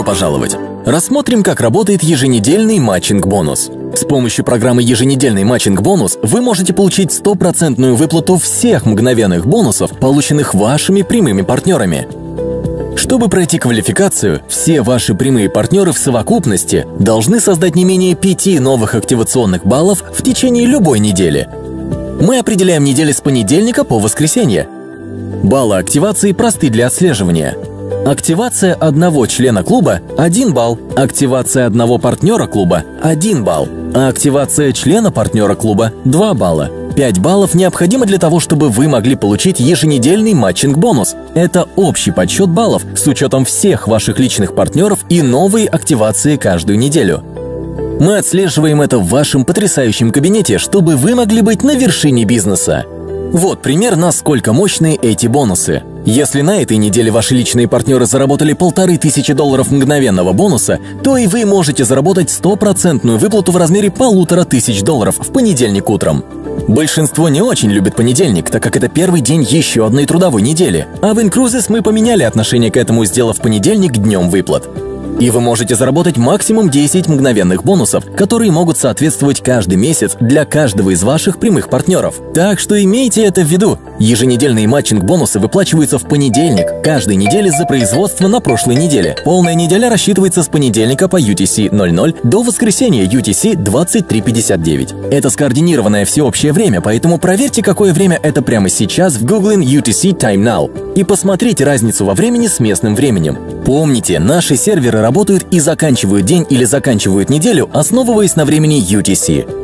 Добро пожаловать! Рассмотрим, как работает еженедельный matching-бонус. С помощью программы «Еженедельный matching-бонус» вы можете получить стопроцентную выплату всех мгновенных бонусов, полученных вашими прямыми партнерами. Чтобы пройти квалификацию, все ваши прямые партнеры в совокупности должны создать не менее пяти новых активационных баллов в течение любой недели. Мы определяем недели с понедельника по воскресенье. Баллы активации просты для отслеживания – Активация одного члена клуба – 1 балл. Активация одного партнера клуба – 1 балл. А активация члена партнера клуба – 2 балла. 5 баллов необходимо для того, чтобы вы могли получить еженедельный матчинг-бонус. Это общий подсчет баллов с учетом всех ваших личных партнеров и новые активации каждую неделю. Мы отслеживаем это в вашем потрясающем кабинете, чтобы вы могли быть на вершине бизнеса. Вот пример, насколько мощны эти бонусы. Если на этой неделе ваши личные партнеры заработали полторы тысячи долларов мгновенного бонуса, то и вы можете заработать стопроцентную выплату в размере полутора тысяч долларов в понедельник утром. Большинство не очень любит понедельник, так как это первый день еще одной трудовой недели. А в Incruises мы поменяли отношение к этому, сделав понедельник днем выплат. И вы можете заработать максимум 10 мгновенных бонусов, которые могут соответствовать каждый месяц для каждого из ваших прямых партнеров. Так что имейте это в виду. Еженедельные матчинг-бонусы выплачиваются в понедельник, каждой неделе за производство на прошлой неделе. Полная неделя рассчитывается с понедельника по UTC 00 до воскресенья UTC 2359. Это скоординированное всеобщее время, поэтому проверьте, какое время это прямо сейчас в Googling UTC Time Now и посмотрите разницу во времени с местным временем. Помните, наши серверы работают и заканчивают день или заканчивают неделю, основываясь на времени UTC.